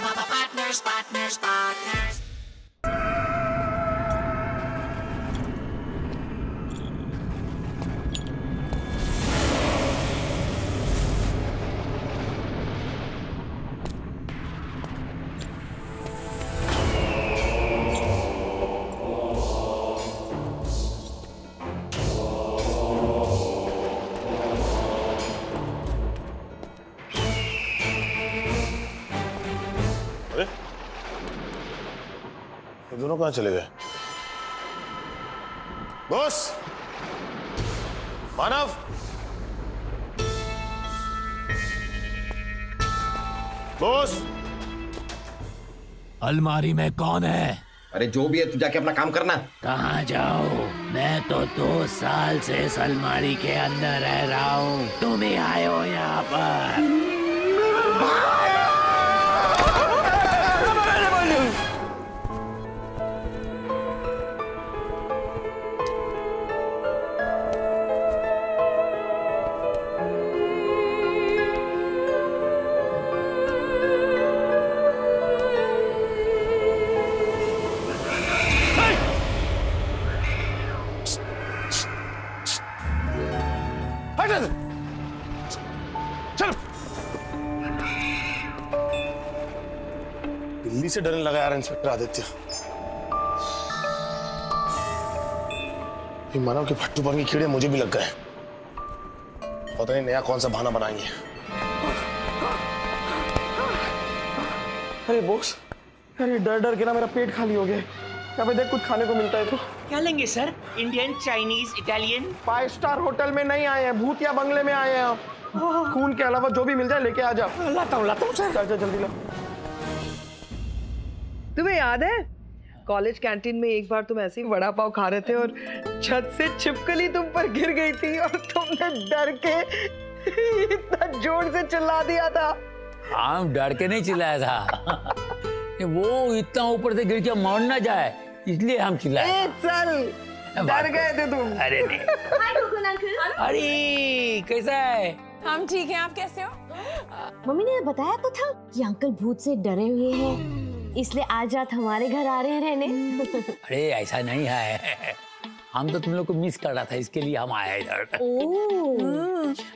Partners, partners, partners. कहाँ चले गए? बॉस! मानव! बॉस! अलमारी में कौन है? अरे जो भी है तू जाके अपना काम करना। कहाँ जाओ मैं तो दो साल से इस अलमारी के अंदर रह रहा हूँ। तुम ही आए हो यहाँ पर। दिल्ली से डरने लगा यार इंस्पेक्टर आदित्य। ये मानव के फट्टू पर के कीड़े मुझे भी लग गए। पता नहीं नया कौन सा बहाना बनाएँगे। अरे बॉस अरे डर डर के ना मेरा पेट खाली हो गया। यहाँ पे देख कुछ खाने को मिलता है तो। क्या लेंगे sir? Indian Chinese Italian five star hotel में नहीं आए हैं भूतिया बंगले में आए हैं खून के अलावा जो भी मिल जाए लेके आ जा लाता हूँ लाता हूँ सर। चल चल जल्दी ला। तुम्हें याद है कॉलेज कैंटीन में एक बार तुम ऐसे ही वड़ा पाव खा रहे थे और छत से छिपकली तुम पर गिर गई थी और तुमने डर के इतना ज़ोर से चिल्ला दिया था। हाँ डर के नहीं चिल्लाया था। वो इतना ऊपर से गिर के मर ना जाए। इसलिए हम चिल्लाए। चल। डर गए थे तुम। अरे नहीं। अरे कैसा है? हम ठीक हैं आप कैसे हो? मम्मी ने बताया तो था कि अंकल भूत से डरे हुए हैं इसलिए आज रात हमारे घर आ रहे हैं रहने। अरे ऐसा नहीं है। हम तो तुम लोग को मिस कर रहा था इसके लिए हम आए इधर।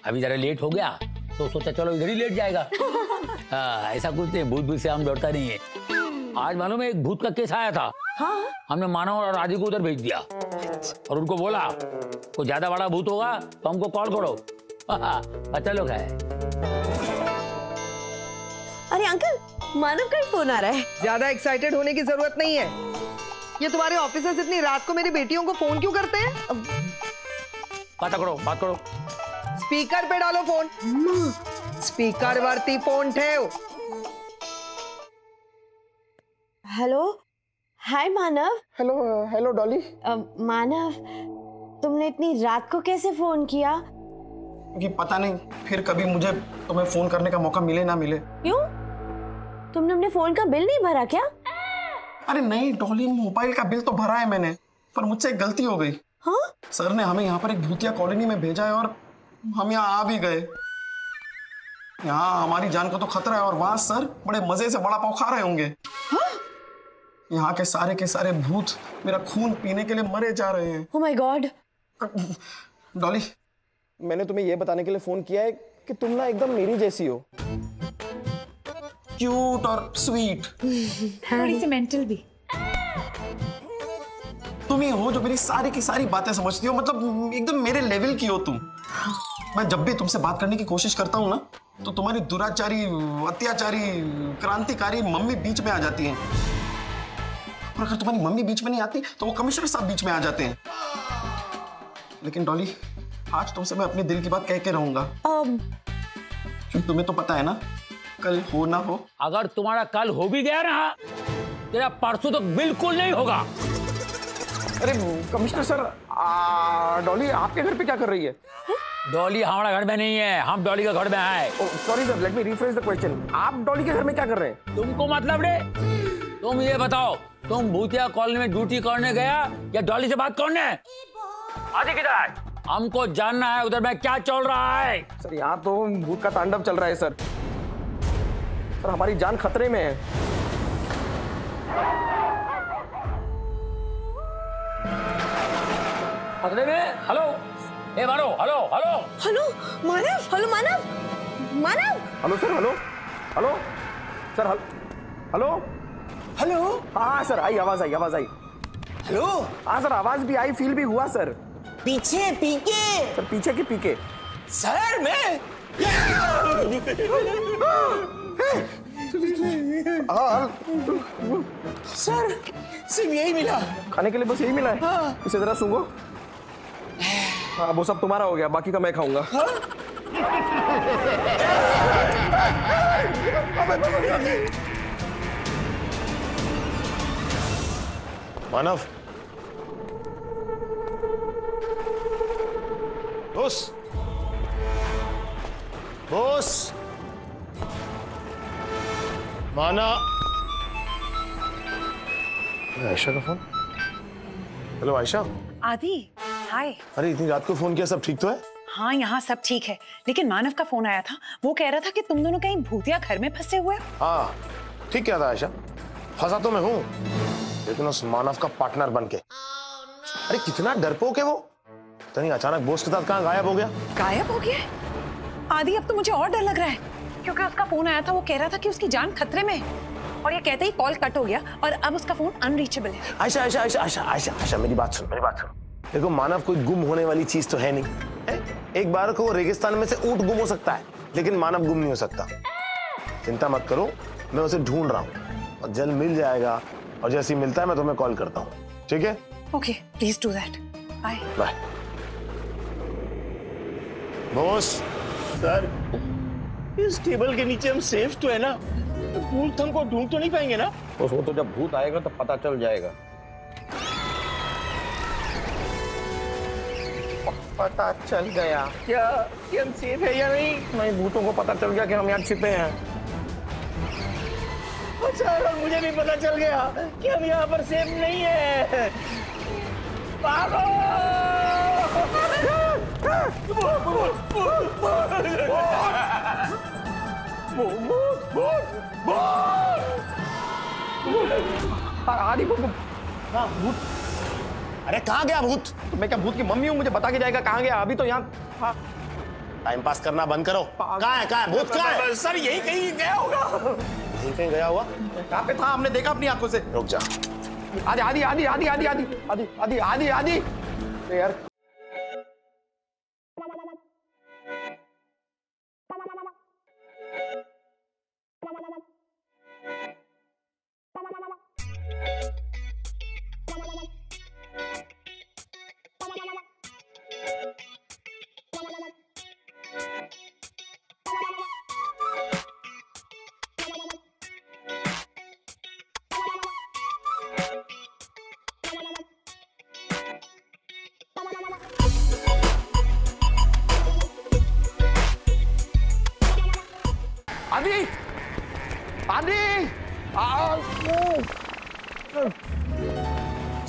अभी जरा लेट हो गया तो सोचा चलो इधर ही लेट जाएगा। हाँ, ऐसा कुछ नहीं भूत भूत से हम डरता नहीं है। आज मालूम है एक भूत का केस आया था। हाँ? हमने मानव और राजू को उधर भेज दिया। और उनको बोला कोई ज़्यादा बड़ा भूत होगा तो हमको कॉल करो। अच्छा लोग है। अरे अंकल मानव का ही फ़ोन आ रहा है। ज़्यादा एक्साइटेड होने की ज़रूरत नहीं है। ये तुम्हारे ऑफिसर्स इतनी रात को मेरी बेटियों को फ़ोन क्यों करते हैं? बात करो बात करो। स्पीकर पे डालो फ़ोन स्पीकर वरती फ़ोन ठेव। Hello hi Manav hello hello Dolly Manav तुमने इतनी रात को कैसे फ़ोन किया? कि पता नहीं फिर कभी मुझे तुम्हें फ़ोन करने का मौका मिले ना मिले। क्यों? तुमने अपने फ़ोन का बिल नहीं भरा क्या? अरे नहीं डॉली मोबाइल का बिल तो भरा है मैंने पर मुझसे एक गलती हो गई। हाँ? सर ने हमें यहाँ पर एक भूतिया कॉलोनी में भेजा है और हम यहाँ आ भी गए। यहाँ हमारी जान को तो खतरा है और वहाँ सर बड़े मज़े से बड़ा पाव खा रहे होंगे। यहाँ के सारे के सारे भूत मेरा खून पीने के लिए मरे जा रहे हैं। ओ माय गॉड डॉली मैंने तुम्हें यह बताने के लिए फ़ोन किया है कि तुम ना एकदम मेरी जैसी हो। क्यूट और स्वीट थोड़ी सी मेंटल भी। तुम ही हो जो मेरी सारी की सारी बातें समझती हो मतलब एकदम मेरे लेवल की हो तुम। मैं जब भी तुमसे बात करने की कोशिश करता हूँ ना तो तुम्हारी दुराचारी अत्याचारी क्रांतिकारी मम्मी बीच में आ जाती हैं। और अगर तुम्हारी मम्मी बीच में नहीं आती तो वो कमिश्नर साहब बीच में आ जाते हैं। लेकिन डॉली आज तुमसे मैं अपने दिल की बात कह के रहूँगा। um, तुम्हें तो पता है ना कल हो ना हो। अगर तुम्हारा कल हो भी गया ना तेरा परसों तो बिल्कुल नहीं होगा। अरे कमिश्नर सर डॉली आपके घर पे क्या कर रही है? डॉली हमारा घर में नहीं है हम डॉली के घर में आए sorry sir let me refresh the question आप डॉली के घर में क्या कर रहे हैं? तुमको मतलब रे? तुम ये बताओ तुम भूतिया कॉलोनी में ड्यूटी करने गया या डॉली से बात करने? आदि किधर है? हमको जानना है उधर में क्या चल रहा है। सर यहाँ तो भूत का तांडव चल रहा है सर। और हमारी जान खतरे में है। खतरे में? हेलो ए Manav hello hello hello Manav hello Manav Manav. Hello sir hello hello. Sir हल- हेलो हाँ सर आई आवाज़ आई आवाज़ आई। हेलो हाँ सर आवाज़ भी आई फील भी हुआ सर। पीछे पीके। सर पीछे के पीके। सर मैं सर सिर्फ़ यही मिला। खाने के लिए बस यही मिला है? हाँ। इसे जरा सूंघो। हाँ वो सब तुम्हारा हो गया बाकी का मैं खाऊँगा। मानव बोस बोस माना आयशा का फ़ोन हेलो आयशा आदि हाय अरे इतनी रात को फ़ोन किया सब ठीक तो है? हाँ यहाँ सब ठीक है। लेकिन मानव का फ़ोन आया था। वो कह रहा था कि तुम दोनों कहीं भूतिया घर में फंसे हुए हाँ। ठीक क्या था आयशा फंसा तो मैं हूँ। लेकिन उस मानव का पार्टनर बन के अरे कितना डरपोक है वो? तनी अचानक बोस के साथ कहाँ गायब हो गया? गायब हो गया? आदि अब तो मुझे और डर लग रहा है। क्योंकि उसका फ़ोन आया था वो कह रहा था कि उसकी जान खतरे में और ये कहते ही कॉल कट हो गया और अब उसका फ़ोन अनरीचेबल है। आयशा आयशा आयशा आयशा आयशा आयशा मेरी बात सुन मेरी बात सुन। देखो मानव कोई गुम होने वाली चीज़ तो है नहीं। है? एक बार को रेगिस्तान में से ऊँट गुम हो सकता है लेकिन मानव गुम नहीं हो सकता। चिंता मत करो मैं उसे ढूंढ रहा हूँ। और जल्द मिल जाएगा और जैसे ही मिलता है मैं तुम्हें कॉल करता हूँ। ठीक है? Okay please do that bye bye boss sir इस टेबल के नीचे हम सेफ़ तो है ना? भूत हमको ढूंढ तो नहीं पाएँगे ना? तो वो तो जब भूत आएगा तो पता चल जाएगा। पता चल गया। क्या कि हम सेफ़ है या नहीं? नहीं भूतों को पता चल गया कि हम यहाँ छिपे हैं। सर और मुझे भी पता चल गया कि हम यहाँ पर सेफ़ नहीं है। भागो आदि भूत। अरे कहाँ गया भूत? तो मैं क्या भूत की मम्मी हूँ? मुझे बता के जाएगा कहाँ गया? अभी तो यहाँ हाँ, टाइम पास करना बंद करो। कहाँ है कहाँ है? भूत कहाँ है? सर यही कहीं गया होगा। कहीं कहीं गया हुआ कहाँ पे था हमने देखा अपनी आँखों से रुक जा आदि आदि आदि आदि आदि आदि आदि आदि आदि आधी यार आदि आदि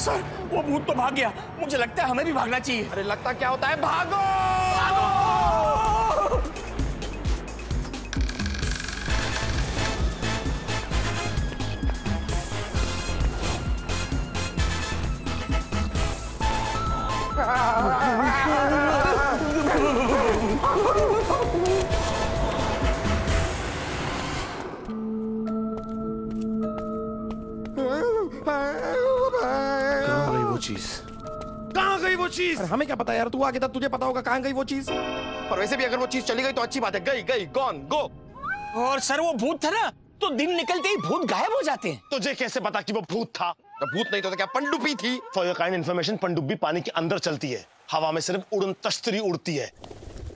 सर वो भूत तो भाग गया। मुझे लगता है हमें भी भागना चाहिए। अरे लगता क्या होता है? भागो! वो चीज़ अरे हमें क्या पता यार तू आगे था तुझे पता होगा कहाँ गई वो चीज़ और वैसे भी अगर वो चीज़ चली गई तो अच्छी बात है गई गई गॉन गो और सर वो भूत था ना तो दिन निकलते ही भूत गायब हो जाते हैं तुझे कैसे पता कि वो भूत था तो भूत नहीं तो, तो क्या पंडुपी थी फॉर योर काइंड इन्फॉर्मेशन पनडुब्बी पानी के अंदर चलती है हवा में सिर्फ़ उड़न तश्तरी उड़ती है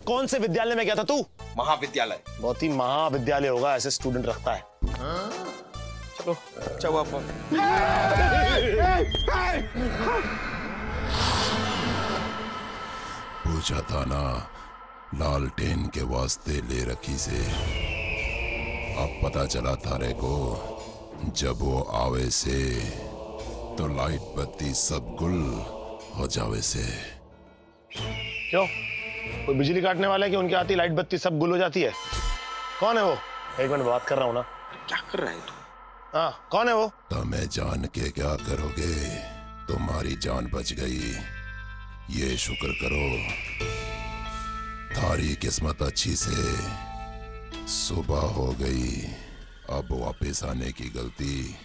कौन से विद्यालय में गया था तू महाविद्यालय बहुत ही महाविद्यालय होगा ऐसे स्टूडेंट रखता है चलो अच्छा हुआ पूछा था ना लालटेन के वास्ते ले रखी से। अब पता चला थारे को जब वो आवे से तो लाइट बत्ती सब गुल हो जावे से। क्यों? कोई बिजली काटने वाला है कि उनके आती लाइट बत्ती सब गुल हो जाती है? कौन है वो? एक मिनट बात कर रहा हूँ ना। क्या कर रहा है तू? हाँ कौन है वो? तो मैं जान के क्या करोगे? तुम्हारी जान बच गई। ये शुक्र करो। तारी किस्मत अच्छी से सुबह हो गई। अब वापस आने की गलती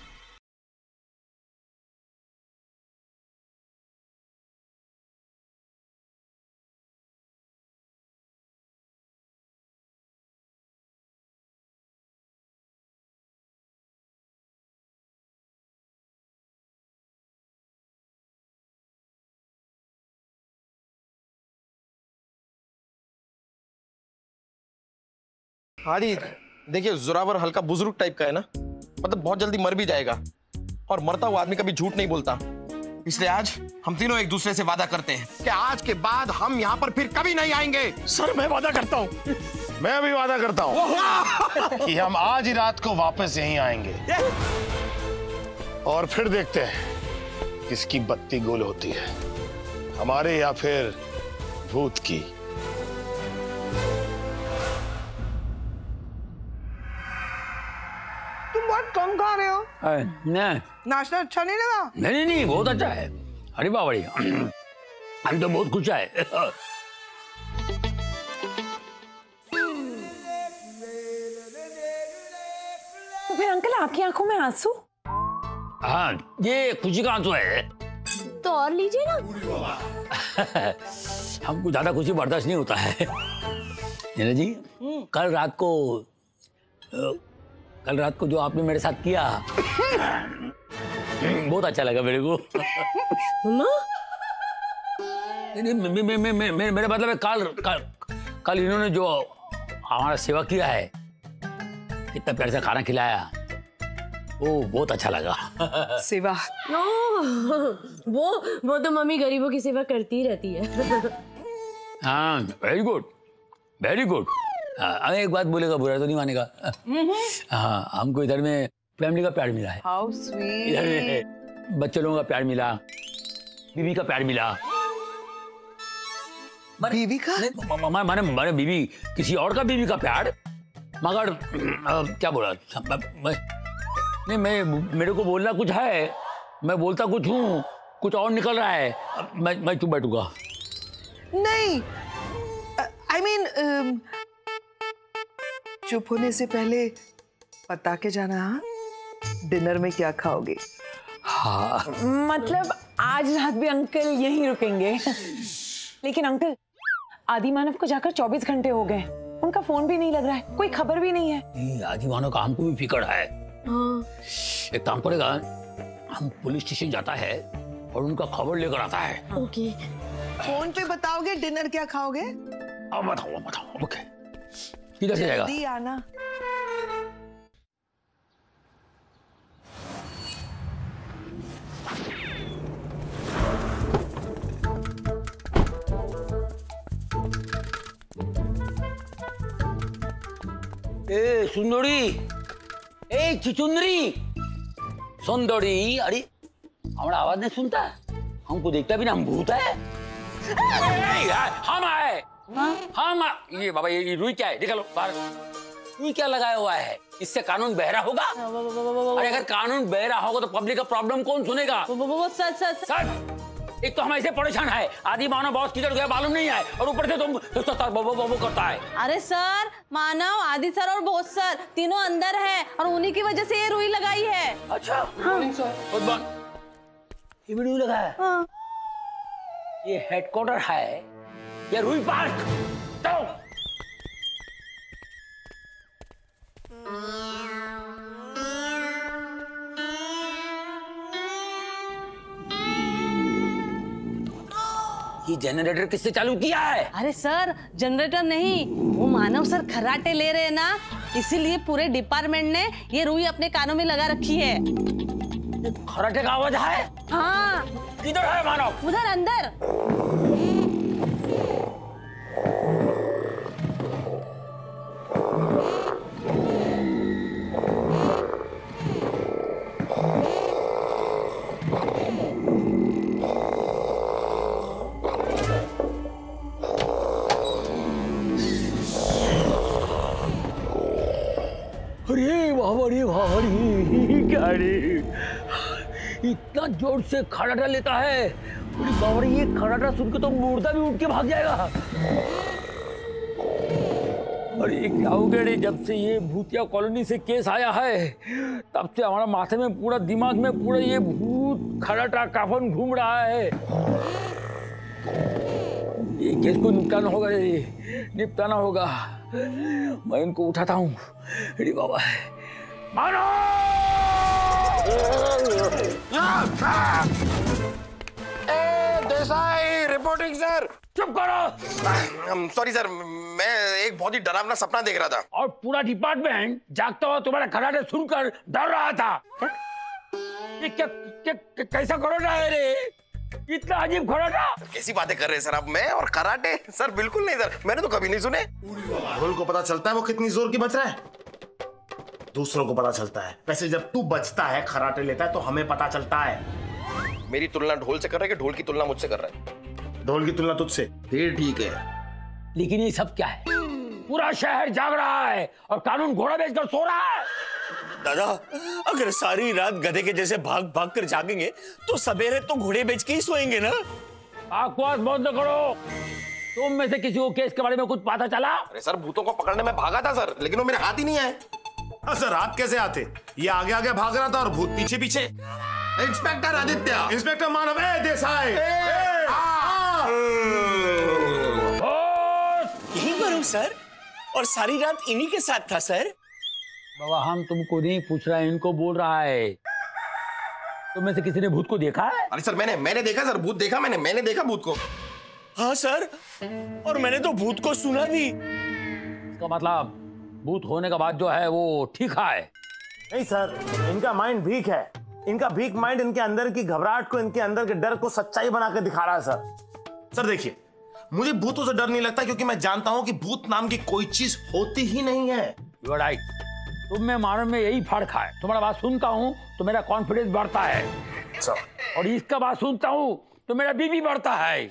आदि देखिए जोरावर हल्का बुज़ुर्ग टाइप का है ना? मतलब बहुत जल्दी मर भी जाएगा। और मरता हुआ आदमी कभी झूठ नहीं बोलता। इसलिए आज हम तीनों एक दूसरे से वादा करते हैं कि आज के बाद हम यहाँ पर फिर कभी नहीं आएँगे। सर मैं वादा करता हूँ। मैं भी वादा करता हूँ कि हम आज ही रात को वापस यहीं आएँगे। और फिर देखते हैं किसकी बत्ती गोल होती है। हमारे या फिर भूत की। तुम बहुत कम खा रहे हो नाश्ता अच्छा नहीं लगा नहीं नहीं नहीं बहुत अच्छा है अरे बाबा अभी तो बहुत कुछ है तो फिर अंकल आपकी आँखों में आँसू हाँ ये खुशी का आँसू है तो और लीजिए ना हमको ज़्यादा खुशी बर्दाश्त नहीं होता है जी कल रात को कल रात को जो आपने मेरे साथ किया। बहुत अच्छा लगा मेरे को। मम्मा? नहीं, नहीं, मे- मे- मे- मे- मे- मतलब है कल कल कल इन्होंने जो हमारा सेवा किया है इतना प्यार से खाना खिलाया वो बहुत अच्छा लगा। सेवा? ओह, वो वो तो मम्मी गरीबों की सेवा करती रहती है। हाँ वेरी गुड वेरी गुड हाँ एक बात बोलेगा बुरा तो नहीं मानेगा। हाँ हमको इधर में फैमिली का प्यार मिला है। इधर में बच्चे लोगों का प्यार मिला बीवी का प्यार मिला। बीवी का? नहीं, म- म- म- माने माने बीवी किसी और का बीवी का प्यार? मगर क्या बोला? नहीं मैं मेरे को बोलना कुछ है। मैं बोलता कुछ हूँ कुछ और निकल रहा है। मैं मैं चुप बैठूँगा। नहीं आई मीन चुप होने से पहले बता के जाना हाँ? डिनर में क्या खाओगे? हाँ। मतलब आज रात भी अंकल यहीं रुकेंगे। लेकिन अंकल आदि मानव को जाकर 24 घंटे हो गए। उनका फ़ोन भी नहीं लग रहा है कोई खबर भी नहीं है। नहीं आदिवानों का हमको भी फ़िक्र है। हाँ। एक काम करेगा हम पुलिस स्टेशन जाता है और उनका खबर लेकर आता है। ओके। फ़ोन पे बताओगे डिनर क्या खाओगे? अब बताओ बताओ ओके। किधर से जाएगा आना ए सुंदरी ए चिचुंदरी सुंदरी अरे हमारा आवाज़ नहीं सुनता? हमको देखता भी ना हम भूत है। यार, हम आए हम आ- ये बाबा ये ये रुई क्या है? निकलो बाहर। रुई क्या लगाया हुआ है? इससे कानून बहरा होगा? अरे अगर कानून बहरा होगा तो पब्लिक का प्रॉब्लम कौन सुनेगा? सच सच सर एक तो हम ऐसे परेशान है। आदि मानव बॉस किधर गया मालूम नहीं है और ऊपर से तुम तो, बबो बबो करता है। अरे सर मानव आदि सर और बोस सर तीनों अंदर है और उन्हीं की वजह से ये रुई लगाई है। अच्छा। मॉर्निंग ये वीडियो लगा है हाँ। ये हेडक्वार्टर है। ये रूई पार्क चलो ये जनरेटर किससे चालू किया है? अरे सर जनरेटर नहीं वो मानव सर खराटे ले रहे हैं ना। इसीलिए पूरे डिपार्टमेंट ने ये रुई अपने कानों में लगा रखी है। खराटे का आवाज़ है? हाँ। किधर है मानव? उधर अंदर। गाड़ी। इतना ज़ोर से खड़ाटा लेता है। बाबरी ये खड़ाटा सुन के तो मुर्दा भी उठ के भाग जाएगा। अरे ये क्या हो गया जब से ये भूतिया कॉलोनी से केस आया है, तब से हमारा माथे में पूरा, दिमाग में पूरा ये भूत खड़ाटा काफन घूम रहा है। ये केस को निपटाना होगा रे, निपटाना होगा। मैं इनको उठाता हूँ। बाबा। मानो! देसाई रिपोर्टिंग सर चुप करो। सॉरी सर मैं एक बहुत ही डरावना सपना देख रहा था। और पूरा डिपार्टमेंट जागता हुआ तुम्हारा खराटे सुनकर डर रहा था। ये क्या, क्या, क्या कैसा खरोटा है रे? इतना अजीब खरोटा कैसी बातें कर रहे हैं सर आप? मैं और कराटे? सर बिल्कुल नहीं सर मैंने तो कभी नहीं सुने। ढोल को पता चलता है वो कितनी ज़ोर की बच रहा है। दूसरों को पता चलता है। वैसे जब तू बचता है खराटे लेता है तो हमें पता चलता है। मेरी तुलना ढोल से कर रहा है कि ढोल की तुलना मुझसे कर रहा है? ढोल की तुलना तुझसे? फिर ठीक है। लेकिन ये सब क्या है? पूरा शहर जाग रहा है और कानून घोड़ा बेचकर सो रहा है। दादा अगर सारी रात गधे के जैसे भाग भाग कर जागेंगे तो सवेरे तो घोड़े बेच के ही सोएँगे ना? आक्वास बंद करो। तुम में से किसी को केस के बारे में कुछ पता चला? अरे सर भूतों को पकड़ने में भागा था सर लेकिन वो मेरे हाथ ही नहीं आए। हाँ, सर हाथ कैसे आते? ये आगे आगे भाग रहा था और भूत पीछे पीछे। Inspector Aditya. Inspector Manav A Desai. यहीं पर हूँ सर। और सारी रात इन्हीं के साथ था सर। बाबा हम तुमको नहीं पूछ रहे हैं इनको बोल रहा है। तुम में से किसी ने भूत को देखा है? अरे सर मैंने मैंने देखा सर भूत देखा मैंने मैंने देखा भूत को। हाँ सर। और मैंने तो भूत को सुना भी इसका मतलब भूत होने का बाद जो है वो ठीक है। नहीं सर इनका माइंड वीक है। इनका वीक माइंड इनके अंदर की घबराहट को इनके अंदर के डर को सच्चाई बना के दिखा रहा है सर। सर देखिए मुझे भूतों से डर नहीं लगता क्योंकि मैं जानता हूँ कि भूत नाम की कोई चीज़ होती ही नहीं है। यू राइट तुम में मानव में यही फ़र्क है। तुम्हारा बात सुनता हूँ तो मेरा कॉन्फिडेंस बढ़ता है। सर। और इसका बात सुनता हूँ तो मेरा बीबी बढ़ता है।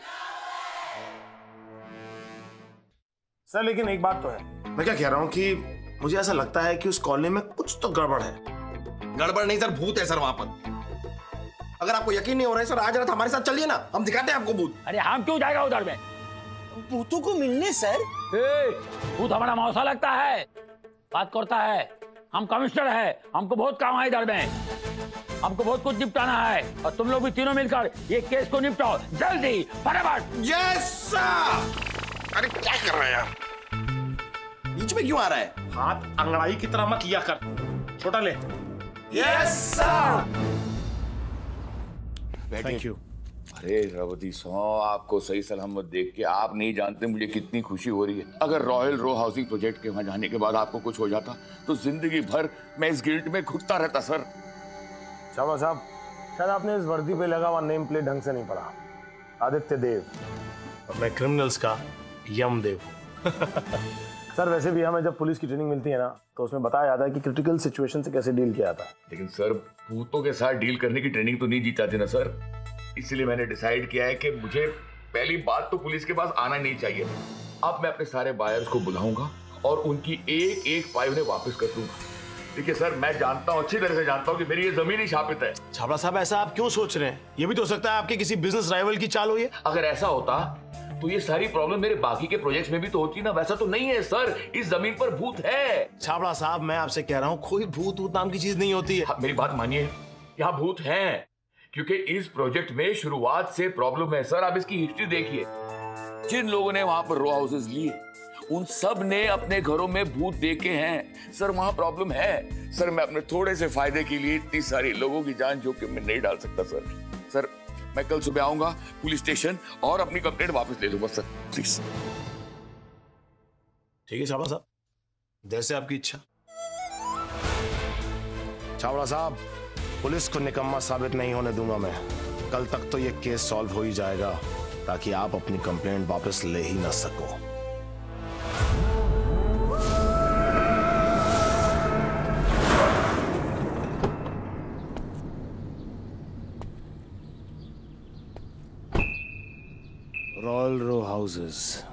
सर लेकिन एक बात तो है। मैं क्या कह रहा हूँ कि मुझे ऐसा लगता है कि उस कॉलोनी में कुछ तो गड़बड़ है। गड़बड़ नहीं सर भूत है सर वहाँ पर। अगर आपको यकीन नहीं हो रहा है सर आज रात हमारे साथ चलिए ना हम दिखाते हैं आपको भूत। अरे हम क्यों जाएगा उधर में? भूतों को मिलने सर? ए, भूत हमारा मौसा लगता है बात करता है। हम कमिश्नर है हमको बहुत काम है इधर में। हमको बहुत कुछ निपटाना है और तुम लोग भी तीनों मिलकर ये केस को निपटाओ। जल्दी फटाफट। यस सर अरे क्या कर रहे हैं यार बीच में क्यों आ रहा है? हाथ अंगड़ाई की तरह मत लिया कर। छोटा ले। यस सर थैंक यू अरे रवती सौ आपको सही सलामत देख के आप नहीं जानते मुझे कितनी खुशी हो रही है। अगर रॉयल रो हाउसिंग प्रोजेक्ट के वहाँ जाने के बाद आपको कुछ हो जाता तो ज़िंदगी भर मैं इस गिल्ट में घुटता रहता सर शाबाश साहब शायद आपने इस वर्दी पे लगा हुआ नेम प्लेट ढंग से नहीं पढ़ा। आदित्य देव। और मैं क्रिमिनल्स का यम देव सर वैसे भी हमें जब पुलिस की ट्रेनिंग मिलती है ना तो उसमें बताया जाता है कि क्रिटिकल सिचुएशन से कैसे डील किया जाता है। लेकिन सर भूतों के साथ डील करने की ट्रेनिंग तो नहीं दी जाती ना सर। इसलिए मैंने डिसाइड किया है कि मुझे पहली बात तो पुलिस के पास आना नहीं चाहिए। अब मैं अपने सारे बायर्स को बुलाऊँगा और उनकी एक एक पाई उन्हें वापस कर दूँगा। देखिए सर मैं जानता हूँ अच्छी तरह से जानता हूँ कि मेरी ये ज़मीन ही छापित है। छापड़ा साहब ऐसा आप क्यों सोच रहे हैं? ये भी तो हो सकता है आपके किसी बिज़नेस राइवल की चाल हो ये। अगर ऐसा होता तो ये सारी प्रॉब्लम मेरे बाकी के प्रोजेक्ट्स में भी तो होती ना। वैसा तो नहीं है सर। इस ज़मीन पर भूत है। छाबड़ा साहब मैं आपसे कह रहा हूँ कोई भूत भूत नाम की चीज़ नहीं होती है। हाँ, मेरी बात मानिए। यहाँ भूत हैं क्योंकि इस प्रोजेक्ट में शुरुआत से प्रॉब्लम है। सर आप इसकी हिस्ट्री देखिए। जिन लोगों ने वहाँ पर रो हाउसेस लिए उन सबने अपने घरों में भूत देखे हैं। सर वहाँ प्रॉब्लम है। सर मैं अपने थोड़े से फ़ायदे के लिए इतनी सारी लोगों की जान जोखिम में नहीं डाल सकता सर। सर मैं कल सुबह आऊँगा पुलिस स्टेशन और अपनी कंप्लेंट वापस ले लूँगा सर प्लीज़ ठीक है छाबड़ा साहब। जैसे आपकी इच्छा। छाबड़ा साहब पुलिस को निकम्मा साबित नहीं होने दूँगा मैं। कल तक तो ये केस सॉल्व हो ही जाएगा ताकि आप अपनी कंप्लेंट वापस ले ही ना सको। रॉयल रो हाउसेस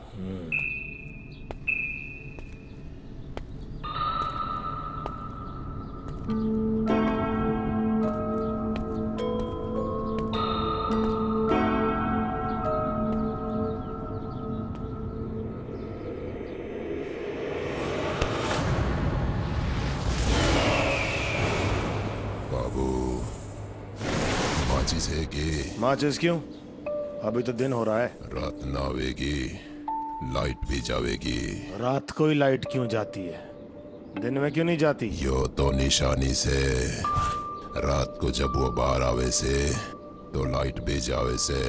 बाबू माचिस है कि माचिस क्यों? अभी तो दिन हो रहा है। रात ना आवेगी लाइट भी जावेगी। रात को ही लाइट क्यों जाती है? दिन में क्यों नहीं जाती? यो तो निशानी से रात को जब वो बाहर आवे से तो लाइट भी जावे से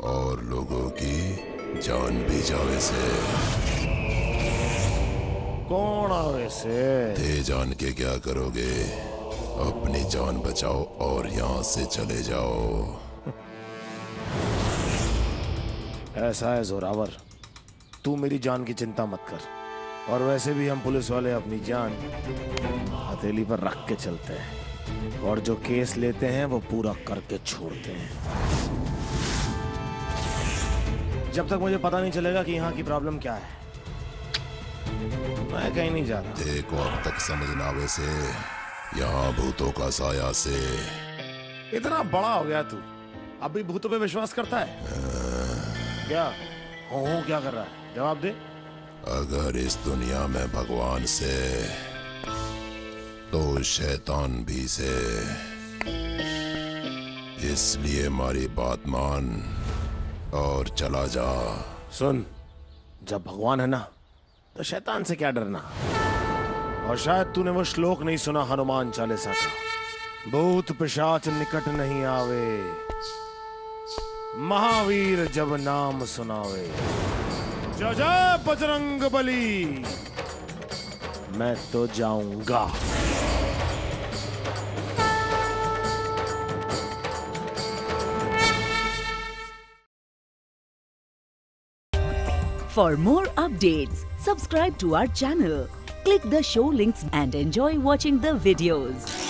और लोगों की जान भी जावे से। कौन आवे से? थे जान के क्या करोगे? अपनी जान बचाओ और यहाँ से चले जाओ। ऐसा है जोरावर। तू मेरी जान की चिंता मत कर। और वैसे भी हम पुलिस वाले अपनी जान हथेली पर रख के चलते हैं। और जो केस लेते हैं वो पूरा करके छोड़ते हैं। जब तक मुझे पता नहीं चलेगा कि यहाँ की प्रॉब्लम क्या है। मैं कहीं नहीं जा रहा। देखो अब तक समझ ना आवे यहाँ भूतों का साया से। इतना बड़ा हो गया तू। अभी भूतों पे विश्वास करता है। क्या? हो हो क्या कर रहा है? जवाब दे। अगर इस दुनिया में भगवान से तो शैतान भी से। इसलिए मारी बात मान और चला जा। सुन जब भगवान है ना तो शैतान से क्या डरना? और शायद तूने वो श्लोक नहीं सुना हनुमान चालीसा का। भूत पिशाच निकट नहीं आवे। महावीर जब नाम सुनावे जय जय बजरंग बली मैं तो जाऊँगा For more updates, subscribe to our channel, click the show links and enjoy watching the videos.